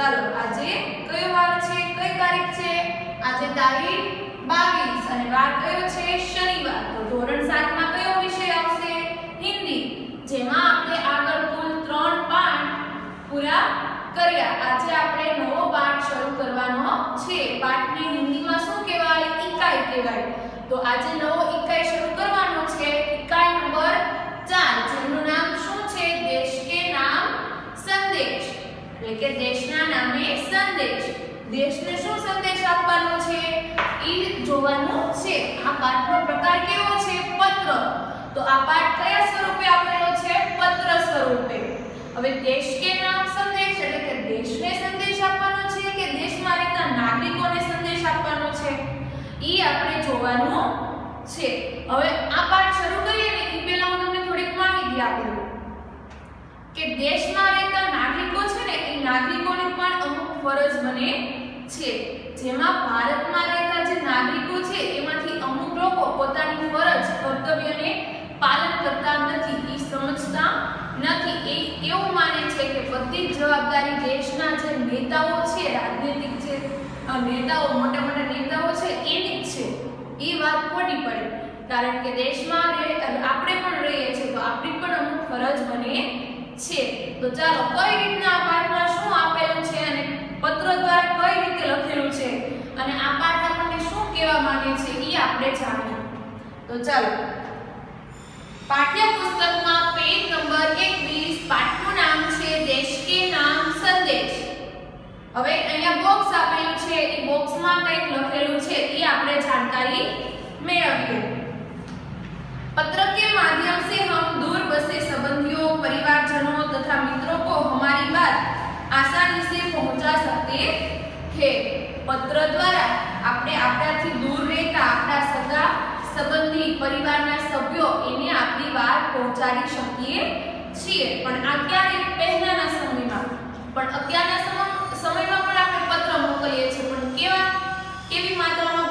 ચાલો, આજે કયો વાર છે? કઈ તારીખ છે? આજે તારીખ 22 અને વાર કયો છે? શનિવાર. તો ધોરણ 7 માં કયો વિષય આવશે? હિન્દી. જેમાં આપણે આગળ કુલ 3 પાઠ પૂરા કર્યા. આજે આપણે નવો પાઠ શરૂ કરવાનો છે. પાઠને હિન્દીમાં શું કહેવાય? ઇકાઈ કહેવાય. તો આજે નવો ઇકાઈ શરૂ કરવાનો છે ઇકાઈ નંબર 4 જેનું નામ શું છે દેશ કે નામ સંદેશ એટલે કે દેશના નામે સંદેશ. દેશને શું સંદેશ આપવાનો છે? ઈ જોવાનો છે. આ પાઠનો પ્રકાર કેવો છે? પત્ર. તો આ પાઠ કયા સ્વરૂપે આપેલો છે? પત્ર સ્વરૂપે. હવે દેશ કે નામ સંદેશ એટલે કે દેશને સંદેશ આપવાનો છે કે દેશમાં રહેતા નાગરિકોને સંદેશ આપવાનો છે? ઈ આપણે જોવાનું છે. હવે આ પાઠ શરૂ કરીએ ને એ પહેલા હું તમને થોડીક માહિતી આપું. કે દેશમાં રહેતા નાગરિકો છે ને, એ નાગરિકોને પણ અમુક ફરજ બને છે. જેમાં ભારતમાં રહેતા જે નાગરિકો છે, એમાંથી અમુક લોકો પોતાની ફરજ, કર્તવ્યને પાલન કરતા નથી, એ સમજતા નથી. એ એવું માને છે કે બધી જવાબદારી દેશના જે નેતાઓ છે, રાજનૈતિક જે નેતાઓ, મોટા મોટા નેતાઓ છે, એની જ છે. એ વાત ખોટી પડે? કારણ કે દેશમાં આપણે પણ રહીએ છીએ, તો આપણી પણ અમુક ફરજ બને છે. તો ચાલો, કઈ રીતના આ પાઠમાં શું આપેલું છે અને પત્ર દ્વારા કઈ રીતે લખેલું છે? અને આ પાઠ આપણને શું કહેવા માંગે છે એ આપણે જાણીએ. તો ચાલો, પાઠ્યપુસ્તકમાં પેજ નંબર 21 પાઠનું નામ છે દેશ કે નામ સંદેશ. હવે અહીંયા બોક્સ આપેલું છે, એ બોક્સમાં કંઈક લખેલું છે, એ આપણે જાણકારી મેળવીએ. पत्र के माध्यम से हम दूर बसे संबंधियों परिवारजनों तथा मित्रों को हमारी बात आसानी से पहुंचा सकते हैं પત્ર દ્વારા આપણે આપણાથી દૂર રહેતા આપણા સગા સંબંધી પરિવારના સભ્યો એને આપણી વાત પહોંચાડી શકીએ છીએ પણ આ ક્યારે પહેલાના સમયમાં પણ અત્યારના સમ- સમયમાં પણ આપણે પત્ર મોકલીએ છીએ પણ કેવા કેવી માત્રામાં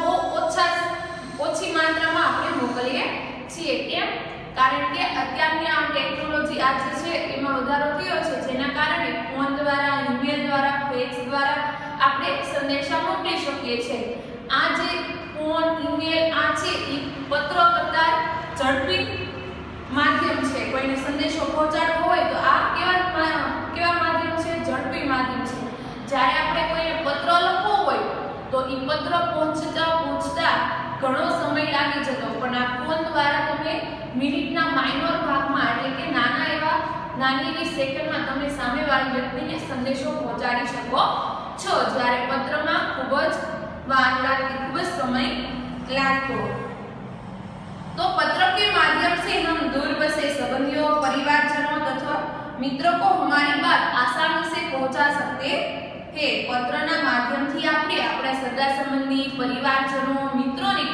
છીએ કેમ? કારણ કે અત્યારની આ ટેકનોલોજી આ જે છે, એમાં વધારો થયો છે. જેના કારણે ફોન દ્વારા ઈમેલ દ્વારા ફેક્સ દ્વારા આપણે સંદેશા મોકલી શકીએ છીએ આ જે ફોન ઈમેલ આ છે, એ પત્રો કરતાં ઝડપી માધ્યમ છે. કોઈને સંદેશો પહોંચાડવો હોય તો આ કેવા કેવા માધ્યમ છે? ઝડપી માધ્યમ છે. જ્યારે આપણે કોઈને પત્ર લખવો હોય તો એ પત્ર પહોંચતા પહોંચતા ઘણો સમય લાગી જતો પણ આ ફોન દ્વારા તમે મિનિટના માઇનોર ભાગમાં એટલે કે નાના એવા નાની એવી સેકન્ડમાં તમે સામેવાળી વ્યક્તિને સંદેશો પહોંચાડી શકો છો જ્યારે પત્રમાં ખૂબ જ વાર લાગતી ખૂબ જ સમય લાગતો तो पत्र के माध्यम से हम दूर बसे संबंधियों परिवारजनों तथा मित्रों को हमारी बात आसानी से पहुंचा सकते हैं પત્રના માધ્યમથી આપણે આપણા સગા સંબંધી પરિવારજનો મિત્રોને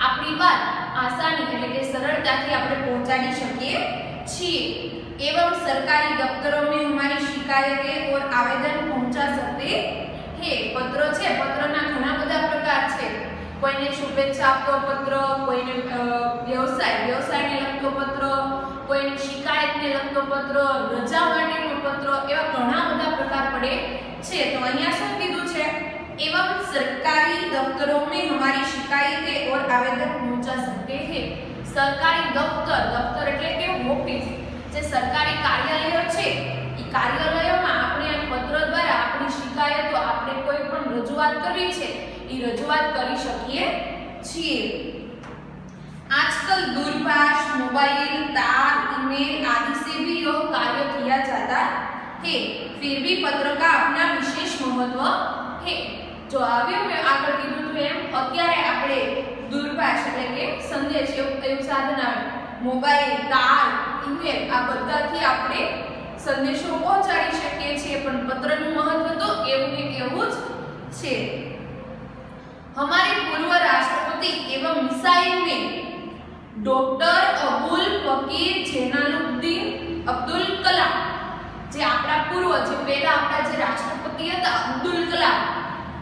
આપણી વાત આસાની એટલે કે સરળતાથી આપણે પહોંચાડી શકીએ છીએ एवं सरकारी दफ्तरों में हमारी शिकायतें और आवेदन पहुंचा सकते हैं પત્રો છે પત્રના ઘણા બધા પ્રકાર છે કોઈને શુભેચ્છા આપતો પત્ર કોઈને અ, વ્યવસાય વ્યવસાયને લગતો પત્ર કોઈને શિકાયતને લગતો પત્ર રજા માટેનો પત્ર એવા ઘણા બધા પ્રકાર પડે છે તો અહીંયા શું કીધું છે एवं सरकारी दफ्तरों में हमारी शिकायतें और आवेदन पहुंचा सकते हैं સરકારી દફતર દફતર એટલે કે ઓફિસ જે સરકારી કાર્યાલયો છે એ કાર્યાલયોમાં આપણે આ પત્ર દ્વારા આપણી શિકાયતો આપણે કોઈ પણ રજૂઆત કરવી છે એ રજૂઆત કરી શકીએ છીએ आजकल दूरभाष मोबाइल तार ईमेल आदि से भी यह कार्य किया जाता है फिर भी पत्र का अपना विशेष महत्व है જો આવ્યું મેં આગળ કીધું હતું એમ અત્યારે આપણે દૂરભાષ એટલે કે સંદેશ એવું એવું સાધન આવે મોબાઈલ તાર ઈમેલ આ બધાથી આપણે સંદેશો પહોંચાડી શકીએ છીએ પણ પત્રનું મહત્વ તો એવું ને એવું જ છે हमारे पूर्व राष्ट्रपति एवं मिसाइल में ડોક્ટર અબુલ ફકીર જેનાલુદ્દીન અબ્દુલ કલામ જે આપણા પૂર્વ, જે પહેલા આપણા જે રાષ્ટ્રપતિ હતા, અબ્દુલ કલામ,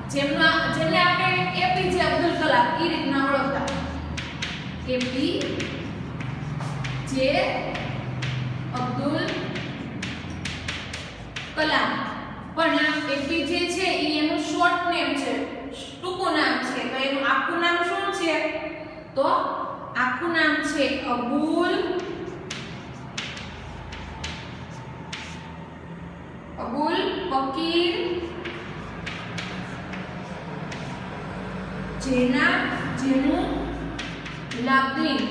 જેમના, જેમને આપણે એપીજે અબ્દુલ કલામ એ રીતના ઓળખતા. એપી જે અબ્દુલ કલામ. પણ આ એપીજે છે એ એનું શોર્ટ નેમ છે, ટૂંકું નામ છે. તો એનું આખું નામ શું છે? તો આખું નામ છે અબુલ અબુલ ફકીર જેના જેનું લાબદીન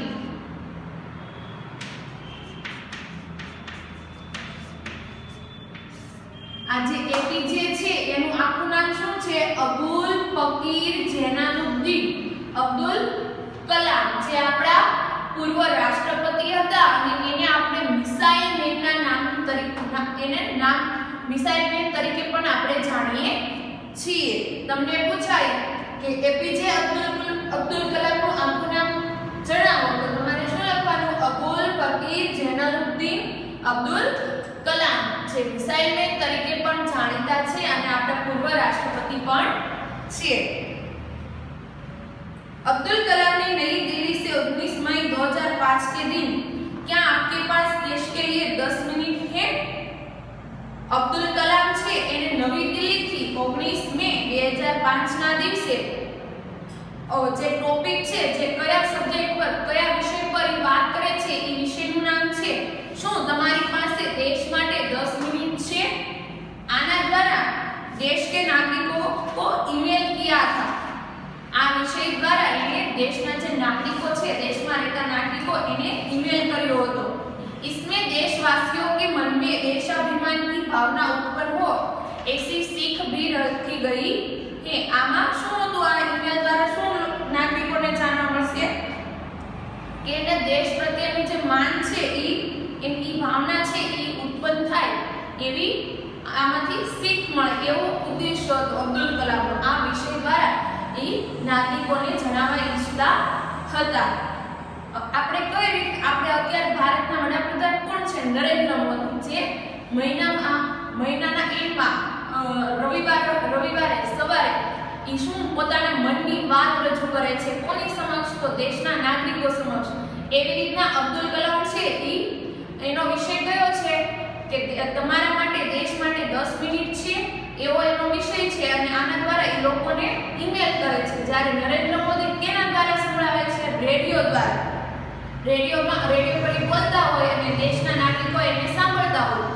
આ જે એપીજે છે, એનું આખું નામ શું છે? અબુલ ફકીર જેનાનુદ્દીન અબ્દુલ કલામ, જે આપણા પૂર્વ રાષ્ટ્રપતિ હતા અને એને આપણે નામ તરીકે એને નામ મિસાઇલ મેન તરીકે પણ આપણે જાણીએ છીએ તમને પૂછાય કે એપીજે અબ્દુલ અબ્દુલ કલામનું આખું નામ જણાવો તો તમારે શું લખવાનું અબુલ ફકીર જેનાલુદ્દીન અબ્દુલ કલામ જે મિસાઇલ મેન તરીકે પણ જાણીતા છે અને આપણા પૂર્વ રાષ્ટ્રપતિ પણ છે अब्दुल कलाम ने नई दिल्ली से 19 मई 2005 के दिन क्या आपके पास देश के लिए 10 मिनट હે? અબ્દુલ કલામ છે, એને નવી દિલ્હીથી 19 મે 2005 ના દિવસે જે ટોપિક છે, જે કયા સબ્જેક્ટ પર, કયા વિષય પર એ વાત કરે છે એ વિષયનું નામ છે, શું તમારી પાસે દેશ માટે દસ મિનિટ છે? આના દ્વારા દેશ કે નાગરિકો ઇમેલ ઈમેલ કિયા હતા આ વિષય દ્વારા એને દેશના જે નાગરિકો છે, દેશમાં રહેતા નાગરિકો એને ઇમેલ કર્યો હતો. इसमें देशवासियों के मन में देशाभिमान की भावना उत्पन्न हो ऐसी सीख भी रखी गई है આમાં શું હતું આ ઈમેલ દ્વારા શું નાગરિકોને જાણવા મળશે કે એને દેશ પ્રત્યેનું જે માન છે ઈ એની ભાવના છે ઈ ઉત્પન્ન થાય એવી આમાંથી શીખ મળે એવો ઉદ્દેશ્ય હતો અબ્દુલ કલામનો આ વિષય દ્વારા એ નાગરિકોને જણાવવા ઈચ્છતા હતા આપણે કઈ રીતે આપણે અત્યારે ભારતના વડાપ્રધાન કોણ છે? નરેન્દ્ર મોદી. જે મહિનામાં મહિનાના એન્ડમાં રવિવાર રવિવારે, સવારે એ શું પોતાના મનની વાત રજૂ કરે છે? કોની સમક્ષ? તો દેશના નાગરિકો સમક્ષ. એવી રીતના અબ્દુલ કલામ છે એ એનો વિષય કયો છે? કે તમારા માટે, દેશ માટે દસ મિનિટ છે, એવો એનો વિષય છે અને આના દ્વારા એ લોકોને ઈમેલ કરે છે. જ્યારે નરેન્દ્ર મોદી કેના દ્વારા સંભળાવે છે? રેડિયો દ્વારા. રેડિયોમાં, રેડિયો પર બોલતા હોય અને દેશના નાગરિકો એને સાંભળતા હોય.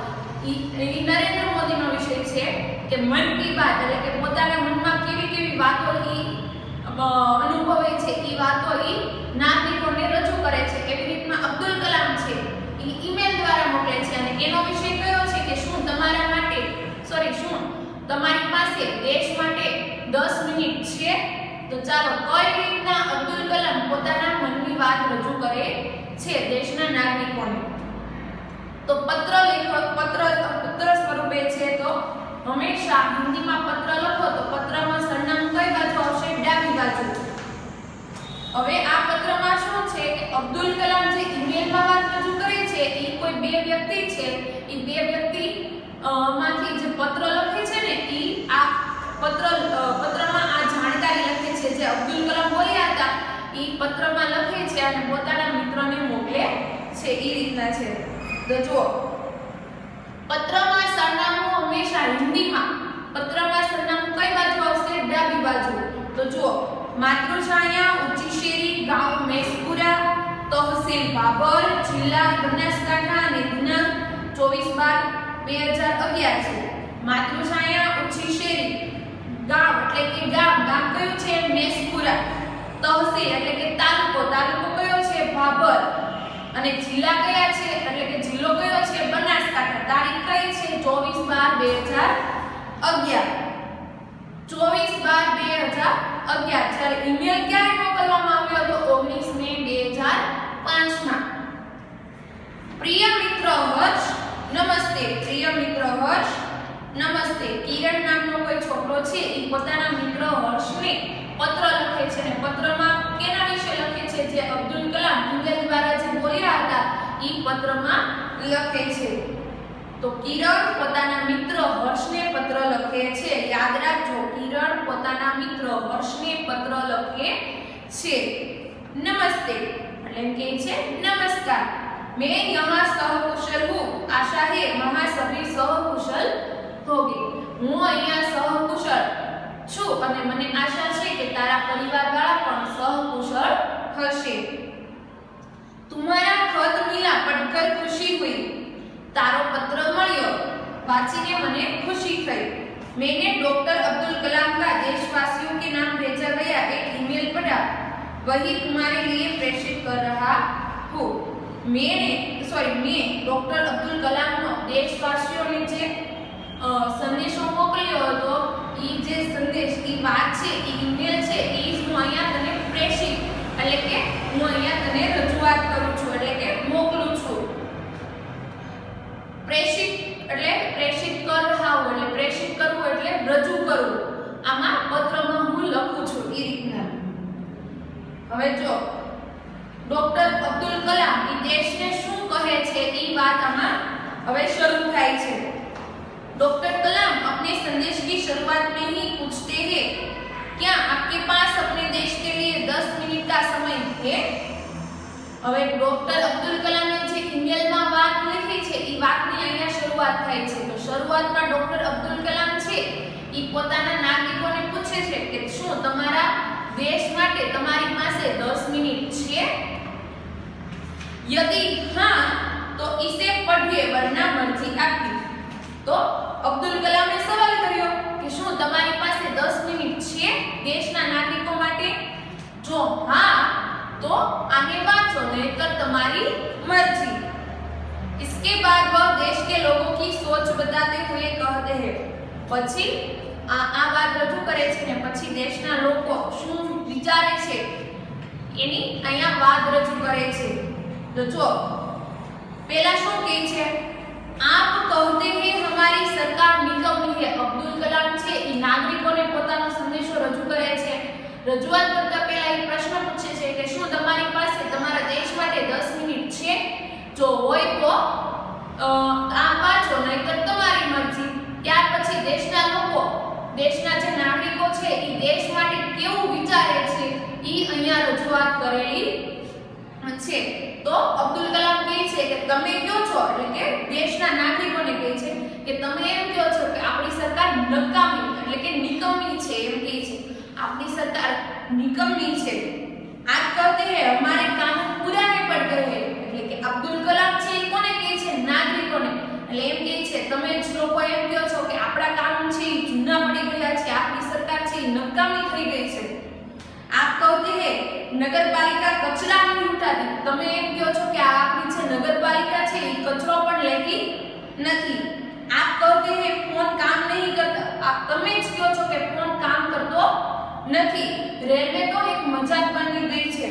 એ નરેન્દ્ર મોદીનો વિષય છે કે મન કી બાત, એટલે કે પોતાના મનમાં કેવી કેવી વાતો એ અનુભવે છે એ વાતો એ નાગરિકોને રજૂ કરે છે એવી રીતના અબ્દુલ કલામ છે એ ઈમેલ દ્વારા મોકલે છે અને એનો વિષય કયો છે કે શું તમારા માટે સોરી શું? તમારી પાસે દેશ માટે દસ મિનિટ છે તો ચાલો કઈ રીતના અબ્દુલ કલામ પોતાના મનની વાત રજૂ કરે છે દેશના નાગરિકોને? તો પત્ર લેખક, પત્ર પત્ર સ્વરૂપે છે તો હંમેશા હિન્દીમાં પત્ર લખો તો પત્રમાં સરનામું કઈ બાજુ આવશે? ડાબી બાજુ. હવે આ પત્રમાં શું છે કે અબ્દુલ કલામ જે ઈમેલમાં વાત રજૂ કરે છે, એ કોઈ બે વ્યક્તિ છે. એ બે વ્યક્તિ માંથી જે પત્ર લખે છે ને એ આ પત્ર પત્રમાં આ જાણકારી લખે છે જે અબ્દુલ કલામ બોલ્યા હતા એ પત્રમાં લખે છે અને પોતાના મિત્રોને મોકલે છે એ રીતના છે. તો જુઓ, પત્રમાં સરનામું હંમેશા હિન્દીમાં, પત્રમાં સરનામું કઈ બાજુ આવશે? ડાબી બાજુ. તો જુઓ માતૃછાયા ઊંચી શેરી ગાંવ મેસપુરા, તહસીલ બાબર, જિલ્લા બનાસકાંઠા અને દિનાંક ચોવીસ બાર, બે હજાર અગિયાર છે. માતૃછાયા ઊંચી શેરી ગામ, એટલે કે ગામ ગામ કયું છે? મેસપુરા. તહસીલ, એટલે કે તાલુકો. તાલુકો કયો છે? ભાભર. અને જિલ્લા કયા છે? એટલે કે જિલ્લો કયો છે? બનાસકાંઠા. તારીખ કઈ છે? 24 બાર 2011 24 બાર 2011 જ્યારે ઈમેલ ક્યારે મોકલવામાં આવ્યો હતો? 19 મે 2005 માં પ્રિય મિત્ર હર્ષ, નમસ્તે. પ્રિય મિત્ર હર્ષ નમસ્તે. કિરણ નામનો કોઈ છોકરો છે એ પોતાના મિત્ર હર્ષને પત્ર લખે છે અને પત્રમાં કેના વિશે લખે છે? જે અબ્દુલ કલામ ઇંગ્લેન્ડ દ્વારા જે બોલ્યા હતા એ પત્રમાં લખે છે. તો કિરણ પોતાના મિત્ર હર્ષને પત્ર લખે છે. યાદ રાખજો, કિરણ પોતાના મિત્ર હર્ષને પત્ર લખે છે. નમસ્તે. એટલે કહે છે, નમસ્કાર. મેં યહા સહકુશલ હું. આશા હે મહાસભી સહકુશલ सहकुशल હોગે હું અહીંયા સહકુશળ છું અને મને આશા છે કે તારા પરિવારવાળા પણ સહકુશળ હશે तुम्हारा खत मिला पढ़कर खुशी हुई તારો પત્ર મળ્યો વાંચીને મને ખુશી થઈ मैंने डॉक्टर अब्दुल कलाम का देशवासियों के नाम भेजा गया एक ईमेल पढ़ा वही तुम्हारे लिए प्रेषित कर रहा हूँ मैंने सॉरी मैं डॉक्टर अब्दुल कलाम નો દેશવાસીઓને જે અ, સંદેશો મોકલ્યો હતો, ઈ જે સંદેશ, ઈ વાત છે, ઈ ઈમેલ છે, ઈ જ હું અહીંયા તને પ્રેષિત એટલે કે હું અહીંયા તને રજૂઆત કરું છું, એટલે કે મોકલું છું. પ્રેષિત, એટલે પ્રેષિત કર રહા એટલે પ્રેષિત કરવું એટલે રજૂ કરવું આમાં પત્રમાં હું લખું છું એ રીતના. હવે જો, ડોક્ટર અબ્દુલ કલામ એ દેશને શું કહે છે એ વાત આમાં હવે શરૂ થાય છે. डॉक्टर कलाम अपने संदेश की शुरुआत में ही पूछते हैं क्या आपके पास अपने देश के लिए 10 मिनट का समय है હવે ડોક્ટર અબ્દુલ કલામે જે ઈમેલમાં વાત લખી છે એ વાતની અહીંયા શરૂઆત થાય છે તો શરૂઆતમાં ડોક્ટર અબ્દુલ કલામ છે એ પોતાના નાગરિકોને પૂછે છે કે શું તમારા દેશ માટે તમારી પાસે 10 મિનિટ છે यदि हाँ तो इसे पढ़िए वरना मर्जी आपकी તો અબ્દુલ કલામે સવાલ કર્યો કે શું તમારી પાસે 10 મિનિટ છે દેશના નાગરિકો માટે? જો હા, તો આગે વાંચો, નહીતર તમારી મરજી. इसके बाद वह देश के लोगों की सोच बताते हुए कहते हैं પછી આ આ વાત રજૂ કરે છે ને, પછી દેશના લોકો શું વિચારે છે? એની અહીંયા વાત રજૂ કરે છે. તો જો પહેલા શું કહે છે? આપ કહતે હે, હમારી સરકાર નિકમ્મી હે. અબ્દુલ કલામ છે, એ નાગરિકોને પોતાનો સંદેશો રજૂ કરે છે. રજૂઆત કરતા પહેલા એ પ્રશ્ન પૂછે છે કે શું તમારી પાસે, તમારા દેશ માટે 10 મિનિટ છે જો હોય તો અ, આ વાંચો નહીતર તમારી મરજી ત્યાર પછી દેશના લોકો દેશના જે નાગરિકો છે એ દેશ માટે કેવું વિચારે છે એ અહીંયા રજૂઆત કરેલી છે તો અબ્દુલ કલામ કહે છે કે તમે કયો છો, એટલે કે દેશના નાગરિકોને કહે છે કે તમે એમ કહો છો કે આપણી સરકાર નકામી, એટલે કે નિકમ્મી છે, એમ કહે છે. આપણી સરકાર નિકમ્મી છે. આજ કહતે હે હમારે કાનૂન પૂરા નહીં પડ ગए એટલે કે અબ્દુલ કલામ છે એ કોને કહે છે? નાગરિકોને. એટલે એમ કહે છે, તમે જ લોકો એમ કહો છો કે આપણા કાનૂન છે એ જૂના પડી ગયા છે, આપણી સરકાર છે એ નકામી થઈ ગઈ છે. આપ કહો કે હે, નગરપાલિકા નહીં ઉઠાતી તમે એમ કહો છો કે આપની જે નગરપાલિકા છે, એ કચરો પણ લેતી નથી. આપ કહો કે હે, ફોન કામ નહીં કરતા. આપ તમે જ કહો છો કે ફોન કામ કરતો નથી. રેલવે તો એક મજાક બની ગઈ છે.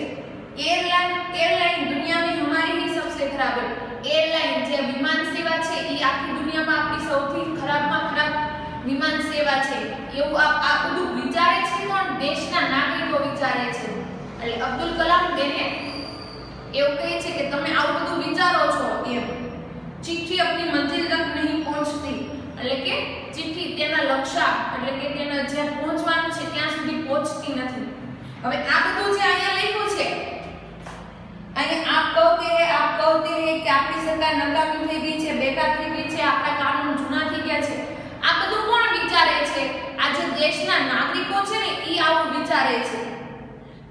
એરલાઇન એરલાઇન દુનિયાની મેં હમારી હી સબસે ખરાબ. હે એરલાઇન જે વિમાન સેવા છે, એ આખી દુનિયામાં આપણી સૌથી ખરાબમાં ખરાબ વિમાન સેવા છે. એવું આપ આ બધું વિચારે છે કોણ? દેશના નાગરિકો વિચારે છે. એટલે અબ્દુલ કલામ બેને એવું કહે છે કે તમે આવું બધું વિચારો છો એમ. ચિઠ્ઠી આપની મંજિલ તક નહીં પહોંચતી. એટલે કે ચિઠ્ઠી તેના લક્ષ્ય, એટલે કે તેના જ્યાં પહોંચવાનું છે ત્યાં સુધી પહોંચતી નથી. હવે આ બધું જે અહીંયા લખ્યું છે, અહીંયા આપ કહતે કે આપ કહતે હે કે આપની સરકાર નકામી થઈ ગઈ છે, બેકાર થઈ ગઈ છે, આપણા કાનૂન જૂના થઈ ગયા છે. આ બધું કોણ વિચારે છે? આ જે દેશના નાગરિકો છે ને એ આવું વિચારે છે.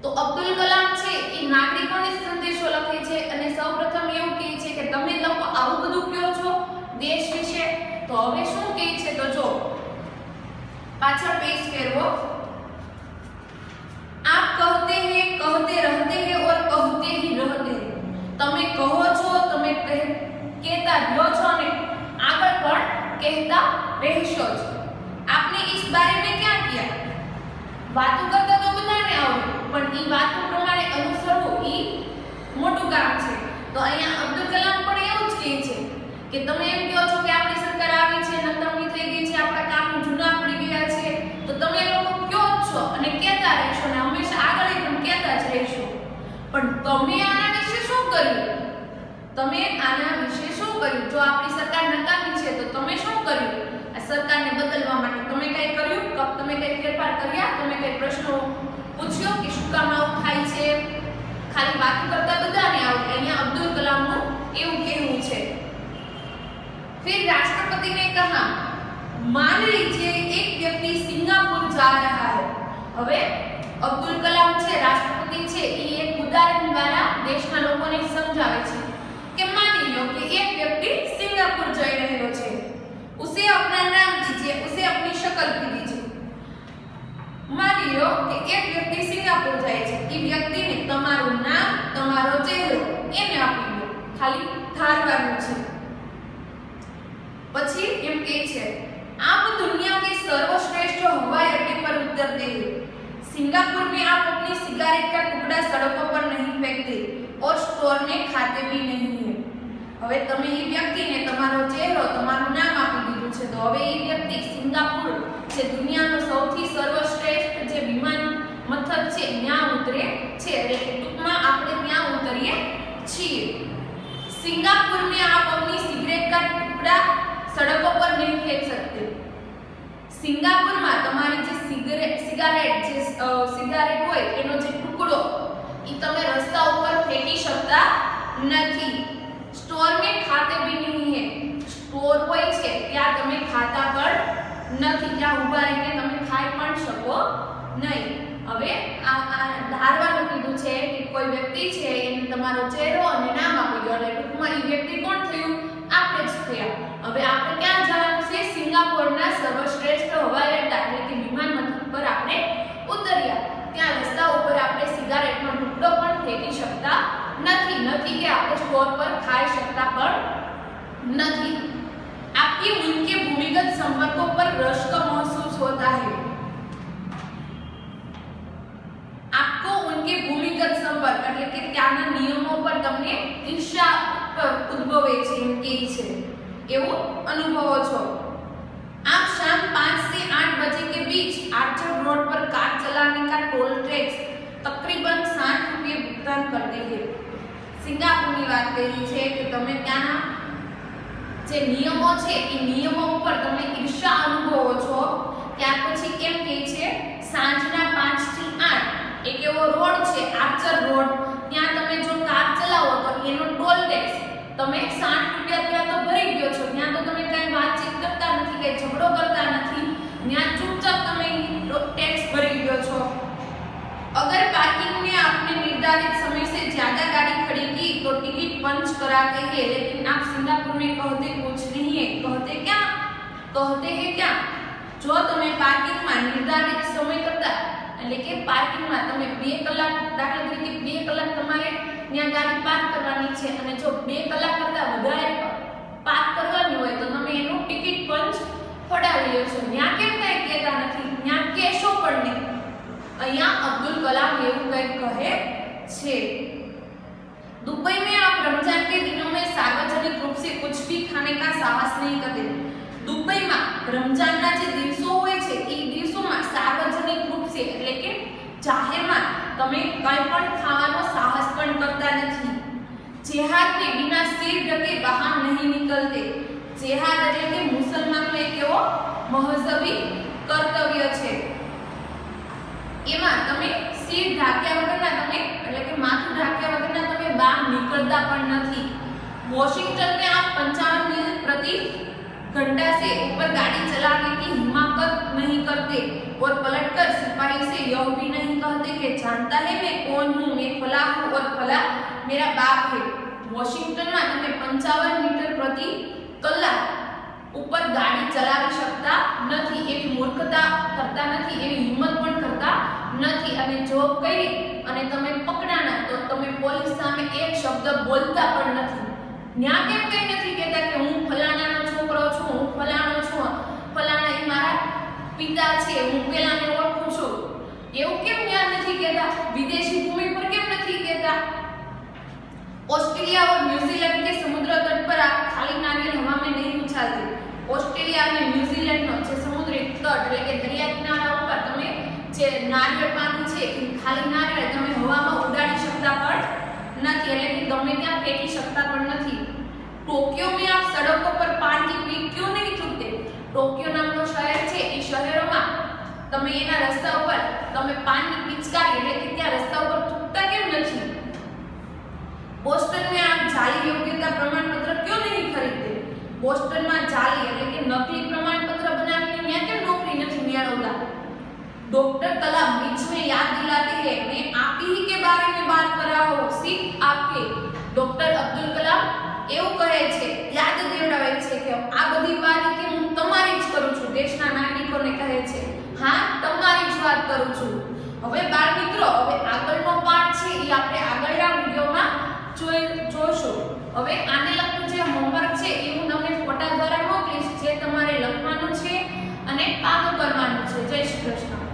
તો અબ્દુલ કલામ છે, એ નાગરિકોને સંદેશો લખે છે અને સૌપ્રથમ એવું કહે છે કે, તમે લોકો આવું બધું કહો છો દેશ વિશે? તો હવે શું કહે છે? તો જો, પાછળ પેજ ફેરવો. આપ કહતે હે, કહેતે રહેતે હે ઓર કહતે હી રહેતે તમે કહો છો, તમે કહેતા રહ્યો છો અને આગળ પણ કહેતા રહેશો જ આપને इस बारे में क्या किया વાતો કરતા તો બધાને આવડે પણ ઈ વાતો પ્રમાણે અનુસરવું ઈ મોટું કામ છે તો અહીંયા અબ્દુલ કલામ પણ એવું જ કહે છે કે તમે એમ કહો છો કે આપણી સરકાર આવી છે નકામી થઈ ગઈ છે આપણા કામ જૂના પડી ગયા છે તો તમે લોકો કયો જ છો અને કહેતા રહેશો ને હંમેશા આગળ પણ કહેતા જ રહેશો પણ તમે આના વિશે શું કર્યું તમે આના વિશે શું કર્યું જો આપણી સરકાર નકામી છે તો તમે શું કર્યું તમે કંઈ ફેરફાર કર્યા? તમે કંઈ પ્રશ્નો પૂછ્યો કે શું કામ આવું થાય છે? ખાલી બાકી કરતા બધાને આવડે અહીંયા અબ્દુલ કલામનું એવું કહેવું છે. फिर राष्ट्रपति ने कहा मान लीजिए एक व्यक्ति सिंगापुर जा रहा હવે અબ્દુલ કલામ છે, રાષ્ટ્રપતિ છે એ એક ઉદાહરણ દ્વારા દેશના લોકોને સમજાવે છે કે માની લો કે એક વ્યક્તિ સિંગાપુર જઈ રહ્યો છે. ઉસે અપના નામ દીજીએ ઉસે અપની શક્લ કી માની લો કે એક વ્યક્તિ સિંગાપુર જાય છે એ વ્યક્તિને તમારું નામ તમારો ચહેરો એને આપી દો ખાલી ધારવાનું છે પછી એમ કહે છે आप दुनिया के सर्वश्रेष्ठ हवाई अड्डे पर उतरते हैं सिंगापुर में आप अपनी सिगारेट का टुकड़ा सड़कों पर नहीं फेंकते और स्टोर में खाते भी नहीं है હવે તમે એ વ્યક્તિને તમારો ચહેરો તમારું નામ આપી દીધું છે. તો હવે એ વ્યક્તિ સિંગાપુર, જે દુનિયાનું સૌથી સર્વશ્રેષ્ઠ જે વિમાન મથક છે, ત્યાં ઉતરે છે. એટલે કે ટૂંકમાં આપણે ત્યાં ઉતરીએ છીએ. સિંગાપુરને આ પગની સિગરેટ કા ટુકડા સડકો પર નહીં ફેંક શકતે. સિંગાપુરમાં તમારી જે સિગરેટ સિગારેટ જે સિગારેટ હોય, એનો જે ટુકડો એ તમે રસ્તા ઉપર ફેંકી શકતા નથી. સ્ટોર में खाते भी नहीं है સ્ટોર હોય છે ત્યાં તમે ખાતા પણ નથી ત્યાં ઊભા રહીને તમે ખાઈ પણ શકો નહીં હવે આ આ ધારવાનું કીધું છે કે કોઈ વ્યક્તિ છે એને તમારો ચહેરો અને નામ આપી દો એટલે ટૂંકમાં એ વ્યક્તિ કોણ થયું આપણે જ થયા હવે આપણે ક્યાં જવાનું છે સિંગાપોરના સર્વશ્રેષ્ઠ હવાઈ અડ્ડા એટલે કે વિમાન મથક પર આપણે ઉતર્યા ત્યાં રસ્તા ઉપર આપણે સિગારેટનો ટુકડો પણ ફેંકી શકતા નથી નથી કે આપણે સ્ટોર પર ખાઈ શકતા પણ નથી आपके उनके भूमिगत संपर्कों पर रश का महसूस होता है आपको उनके भूमिगत संपर्क એટલે કે ત્યાંના નિયમો પર તમને ઈર્ષ્યા પર ઉદ્ભવે છે એમ કે છે એવું અનુભવો છો आप शाम पाँच से आठ बजे के बीच आर्चर रोड पर कार चलाने का टोल टैक्स तकरीबन साठ रुपये भुगतान करते हैं સિંગાપુરની વાત કરી છે કે તમે ત્યાંના જે નિયમો છે એ નિયમો ઉપર તમે ઈર્ષા અનુભવો છો, ત્યાર પછી કેમ કહે છે? સાંજના પાંચથી આઠ, એક એવો રોડ છે, આર્ચર રોડ, ત્યાં તમે જો કાર ચલાવો તો એનો ટોલ ટેક્સ તમે સાઠ રૂપિયા ત્યાં તો ભરી ગયો છો, ત્યાં તો તમે કાંઈ વાતચીત કરતા નથી, કંઈ ઝઘડો કરતા નથી, ત્યાં ચૂપચાપ તમે ટેક્સ ભરી ગયો છો. અગર પાર્કિંગને આપણે નિર્ધારિત સમય સે જ્યાદા ગાડી ખડી કી टिकट पंच कराते हैं लेकिन आप सिंगापुर में कहते कुछ नहीं है कहते क्या कहते हैं क्या જો તમે પાર્કિંગમાં નિર્ધારિત સમય કરતા એટલે કે પાર્કિંગમાં તમે બે કલાક દાખલા તરીકે બે કલાક તમારે ત્યાં ગાડી પાર્ક કરવાની છે અને જો બે કલાક કરતા વધારે પાર્ક કરવાની હોય તો તમે એનું ટિકિટ પંચ પડાવી લો છો ત્યાં કેમ કઈ કહેતા નથી ત્યાં કેશો પણ નહીં અહીંયા अब्दुल कलाम એવું કંઈક કહે છે दुबई में आप रमजान के दिनों में सार्वजनिक रूप से कुछ भी खाने का साहस नहीं करते દુબઈમાં રમજાનના જે દિવસો હોય છે એ દિવસોમાં સાર્વજનિક રૂપ છે એટલે કે જાહેરમાં તમે કંઈ પણ ખાવાનો સાહસ પણ કરતા નથી જેહાદ કે બિના સિર ઢકે બહાર નહીં નીકળતે જેહાદ એટલે કે મુસલમાનનો એક એવો મહઝબી કર્તવ્ય છે એમાં તમે સિર ઢાંક્યા વગરના તમે નીકળતા પણ નથી वॉशिंगटन में आप पंचावन मील प्रति घंटा से ऊपर गाड़ी चलाने की हिम्मत नहीं करते और पलटकर सिपाही से यह भी नहीं कहते कि जानता है मैं कौन हूँ मैं फला हूँ और फला मेरा बाप है વોશિંગ્ટનમાં તમે પંચાવન મીટર પ્રતિ કલાક ઉપર ગાડી ચલાવી શકતા નથી, એવી મૂર્ખતા કરતા નથી, એવી હિંમત પણ કરતા નથી. અને જો કરી અને તમે પકડાના, તો તમે પોલીસ સામે એક શબ્દ બોલતા પણ નથી. ન્યા કેમ કઈ નથી કહેતા કે હું ફલાણાનો છોકરો છું, હું ફલાણો છું, ફલાણા એ મારા પિતા છે, હું પેલાને ઓળખું છું. એવું કેમ ન્યા નથી કહેતા? વિદેશી ભૂમિ પર કેમ નથી કહેતા? ऑस्ट्रेलिया और न्यूजीलैंड के समुद्र तट पर आप खाली नारियल हवा में नहीं उछालते ઓસ્ટ્રેલિયા અને ન્યુઝીલેન્ડનો જે સમુદ્રી તટ એટલે કે દરિયા કિનારા ઉપર તમે જે નારિયેળ પાણી છે એ ખાલી નારિયેળ તમે હવામાં ઉડાડી શકતા પણ નથી એટલે કે ગમે ત્યાં ફેંકી શકતા પણ નથી ટોક્યો में आप सड़कों पर पान की पीक क्यों नहीं थूकते ટોક્યો નામનો શહેર છે એ શહેરોમાં તમે એના રસ્તા ઉપર તમે પાનની પિચકારી એટલે કે ત્યાં રસ્તા ઉપર થૂકતા કેમ નથી બોસ્ટન में आप जाली योग्यता प्रमाण पत्र क्यों नहीं खरीदते બોસ્ટનમાં જાલી એટલે કે નકલી પ્રમાણપત્ર બનાવીને ત્યાં કેમ નોકરી નથી મેળવતા डॉक्टर कलाम बीच में याद दिलाते हैं मैं आप ही के बारे में बात कर रहा हूँ सिर्फ आपके ડોક્ટર અબ્દુલ કલામ એવું કહે છે યાદ દેવડાવે છે કે આ બધી વાત કે હું તમારી જ કરું છું દેશના નાગરિકોને કહે છે હા તમારી જ વાત કરું છું હવે બાળ મિત્રો હવે આગળનો પાઠ છે એ આપણે આગળના વિડીયોમાં જોઈ જોશું. હવે આને લગતું જે હોમવર્ક છે એ હું તમને ફોટા દ્વારા મોકલીશ, જે તમારે લખવાનું છે અને પાકું કરવાનું છે. જય શ્રી કૃષ્ણ.